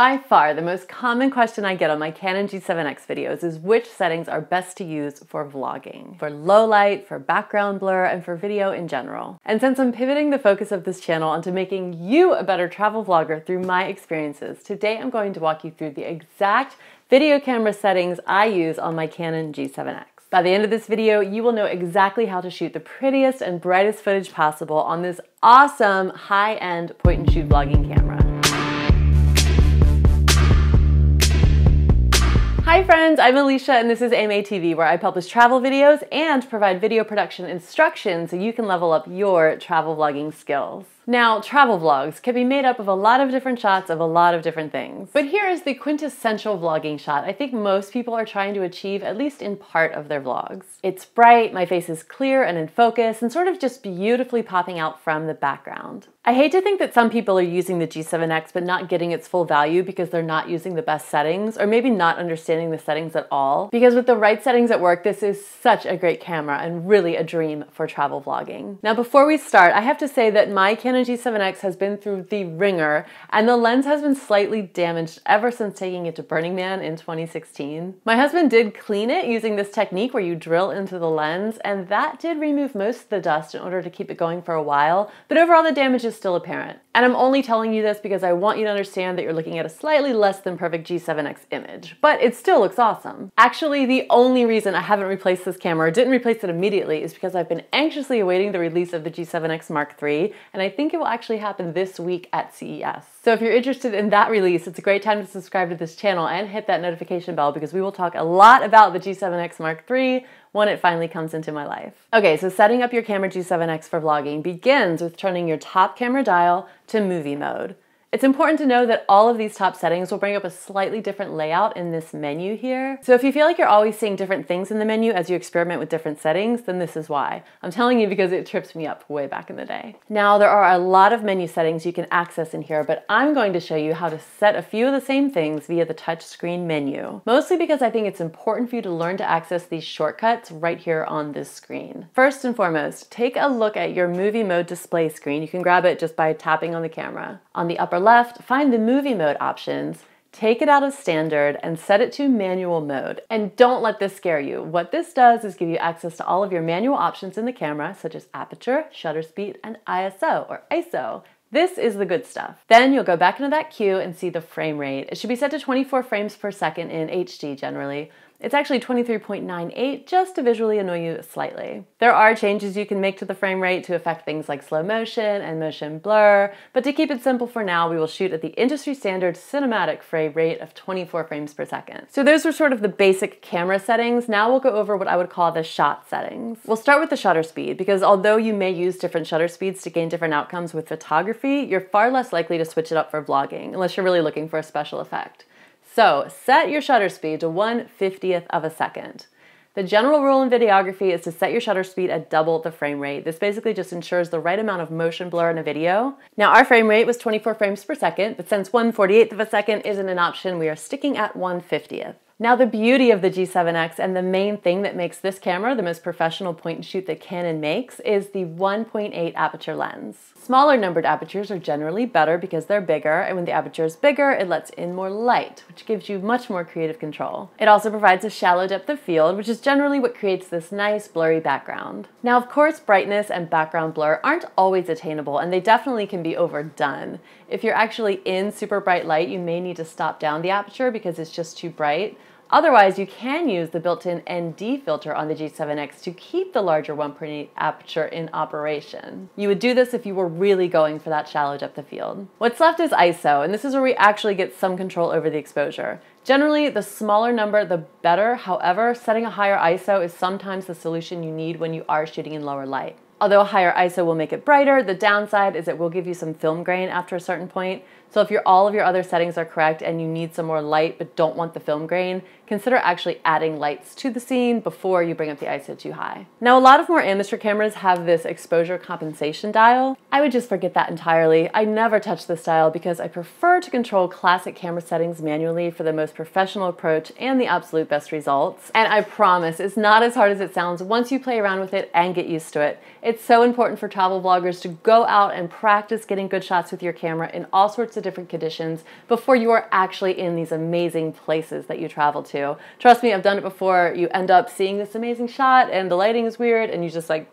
By far, the most common question I get on my Canon G7X videos is which settings are best to use for vlogging, for low light, for background blur, and for video in general. And since I'm pivoting the focus of this channel onto making you a better travel vlogger through my experiences, today I'm going to walk you through the exact video camera settings I use on my Canon G7X. By the end of this video, you will know exactly how to shoot the prettiest and brightest footage possible on this awesome high-end point-and-shoot vlogging camera. Friends, I'm Alicia and this is AMaeTV where I publish travel videos and provide video production instructions so you can level up your travel vlogging skills. Now, travel vlogs can be made up of a lot of different shots of a lot of different things. But here is the quintessential vlogging shot I think most people are trying to achieve, at least in part of their vlogs. It's bright, my face is clear and in focus, and sort of just beautifully popping out from the background. I hate to think that some people are using the G7X but not getting its full value because they're not using the best settings, or maybe not understanding the settings at all. Because with the right settings at work, this is such a great camera and really a dream for travel vlogging. Now, before we start, I have to say that my Canon G7X has been through the ringer, and the lens has been slightly damaged ever since taking it to Burning Man in 2016. My husband did clean it using this technique where you drill into the lens, and that did remove most of the dust in order to keep it going for a while, but overall the damage is still apparent. And I'm only telling you this because I want you to understand that you're looking at a slightly less than perfect G7X image, but it still looks awesome. Actually, the only reason I haven't replaced this camera, or didn't replace it immediately, is because I've been anxiously awaiting the release of the G7X Mark III, and I think it will actually happen this week at CES. So if you're interested in that release, it's a great time to subscribe to this channel and hit that notification bell because we will talk a lot about the G7X Mark III when it finally comes into my life. Okay, so setting up your camera G7X for vlogging begins with turning your top camera dial to movie mode. It's important to know that all of these top settings will bring up a slightly different layout in this menu here. So if you feel like you're always seeing different things in the menu as you experiment with different settings, then this is why. I'm telling you because it trips me up way back in the day. Now there are a lot of menu settings you can access in here, but I'm going to show you how to set a few of the same things via the touchscreen menu. Mostly because I think it's important for you to learn to access these shortcuts right here on this screen. First and foremost, take a look at your movie mode display screen. You can grab it just by tapping on the camera. On the upper left, find the movie mode options, take it out of standard and set it to manual mode. And don't let this scare you. What this does is give you access to all of your manual options in the camera, such as aperture, shutter speed, and ISO or ISO. This is the good stuff. Then you'll go back into that queue and see the frame rate. It should be set to 24 frames per second in HD generally, it's actually 23.98 just to visually annoy you slightly. There are changes you can make to the frame rate to affect things like slow motion and motion blur, but to keep it simple for now, we will shoot at the industry standard cinematic frame rate of 24 frames per second. So those were sort of the basic camera settings. Now we'll go over what I would call the shot settings. We'll start with the shutter speed because although you may use different shutter speeds to gain different outcomes with photography, you're far less likely to switch it up for vlogging unless you're really looking for a special effect. So set your shutter speed to 1 50th of a second. The general rule in videography is to set your shutter speed at double the frame rate. This basically just ensures the right amount of motion blur in a video. Now our frame rate was 24 frames per second, but since 1 48th of a second isn't an option, we are sticking at 1 50th. Now the beauty of the G7X and the main thing that makes this camera the most professional point and shoot that Canon makes is the 1.8 aperture lens. Smaller numbered apertures are generally better because they're bigger and when the aperture is bigger it lets in more light which gives you much more creative control. It also provides a shallow depth of field which is generally what creates this nice blurry background. Now of course brightness and background blur aren't always attainable and they definitely can be overdone. If you're actually in super bright light you may need to stop down the aperture because it's just too bright Otherwise, you can use the built-in ND filter on the G7X to keep the larger 1.8 aperture in operation. You would do this if you were really going for that shallow depth of field. What's left is ISO, and this is where we actually get some control over the exposure. Generally, the smaller number, the better. However, setting a higher ISO is sometimes the solution you need when you are shooting in lower light. Although a higher ISO will make it brighter, the downside is it will give you some film grain after a certain point. So if your all of your other settings are correct and you need some more light but don't want the film grain, consider actually adding lights to the scene before you bring up the ISO too high. Now a lot of more amateur cameras have this exposure compensation dial. I would just forget that entirely. I never touch this dial because I prefer to control classic camera settings manually for the most professional approach and the absolute best results. And I promise it's not as hard as it sounds once you play around with it and get used to it. It's so important for travel vloggers to go out and practice getting good shots with your camera in all sorts of of different conditions before you are actually in these amazing places that you travel to. Trust me, I've done it before. You end up seeing this amazing shot and the lighting is weird and you just like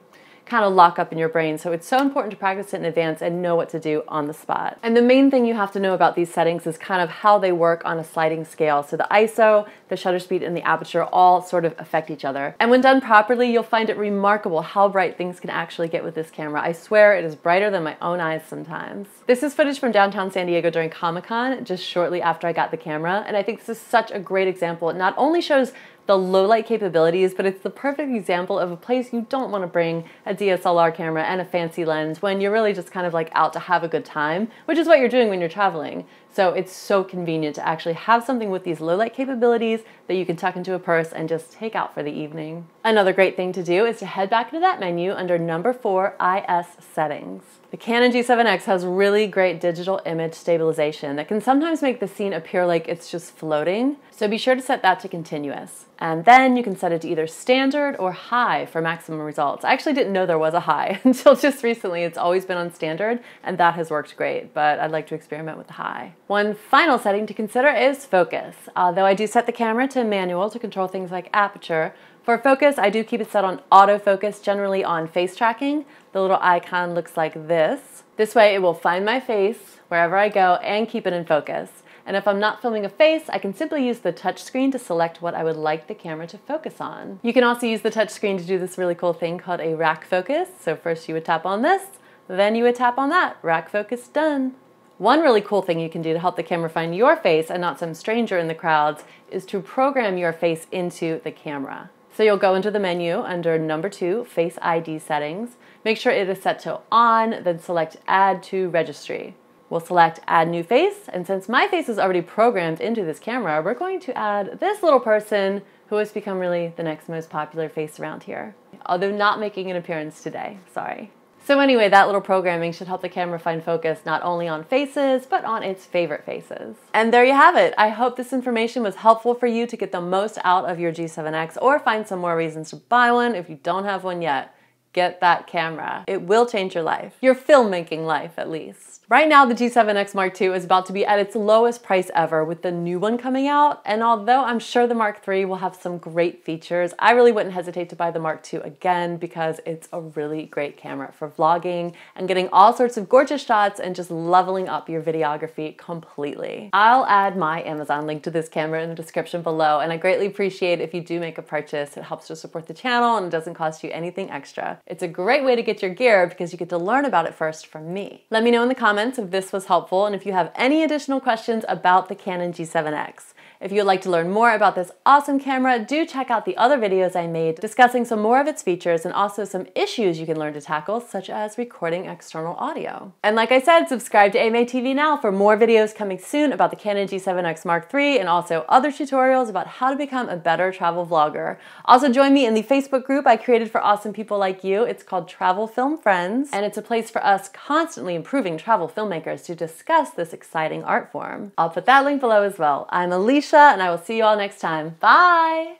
kind of lock up in your brain. So it's so important to practice it in advance and know what to do on the spot. And the main thing you have to know about these settings is kind of how they work on a sliding scale. So the ISO, the shutter speed, and the aperture all sort of affect each other. And when done properly, you'll find it remarkable how bright things can actually get with this camera. I swear it is brighter than my own eyes sometimes. This is footage from downtown San Diego during Comic-Con, just shortly after I got the camera. And I think this is such a great example. It not only shows the low light capabilities, but it's the perfect example of a place you don't want to bring a DSLR camera and a fancy lens when you're really just kind of like out to have a good time, which is what you're doing when you're traveling. So it's so convenient to actually have something with these low light capabilities that you can tuck into a purse and just take out for the evening. Another great thing to do is to head back into that menu under number four IS settings. The Canon G7X has really great digital image stabilization that can sometimes make the scene appear like it's just floating, so be sure to set that to continuous. And then you can set it to either standard or high for maximum results. I actually didn't know there was a high until just recently. It's always been on standard, and that has worked great, but I'd like to experiment with the high. One final setting to consider is focus. Although I do set the camera to manual to control things like aperture, for focus, I do keep it set on autofocus, generally on face tracking. The little icon looks like this. This way it will find my face wherever I go and keep it in focus. And if I'm not filming a face, I can simply use the touchscreen to select what I would like the camera to focus on. You can also use the touchscreen to do this really cool thing called a rack focus. So first you would tap on this, then you would tap on that. Rack focus done. One really cool thing you can do to help the camera find your face and not some stranger in the crowds is to program your face into the camera. So you'll go into the menu under number two, Face ID settings. Make sure it is set to on, then select add to registry. We'll select add new face, and since my face is already programmed into this camera, we're going to add this little person who has become really the next most popular face around here. Although not making an appearance today, sorry. So anyway, that little programming should help the camera find focus not only on faces, but on its favorite faces. And there you have it. I hope this information was helpful for you to get the most out of your G7X or find some more reasons to buy one if you don't have one yet. Get that camera. It will change your life. Your filmmaking life, at least. Right now, the G7X Mark II is about to be at its lowest price ever with the new one coming out, and although I'm sure the Mark III will have some great features, I really wouldn't hesitate to buy the Mark II again because it's a really great camera for vlogging and getting all sorts of gorgeous shots and just leveling up your videography completely. I'll add my Amazon link to this camera in the description below, and I greatly appreciate if you do make a purchase. It helps to support the channel and it doesn't cost you anything extra. It's a great way to get your gear because you get to learn about it first from me. Let me know in the comments if this was helpful and if you have any additional questions about the Canon G7X. If you would like to learn more about this awesome camera, do check out the other videos I made discussing some more of its features and also some issues you can learn to tackle, such as recording external audio. And like I said, subscribe to AMaeTV now for more videos coming soon about the Canon G7X Mark III and also other tutorials about how to become a better travel vlogger. Also join me in the Facebook group I created for awesome people like you. It's called Travel Film Friends, and it's a place for us constantly improving travel filmmakers to discuss this exciting art form. I'll put that link below as well. I'm Alicia, and I will see you all next time. Bye!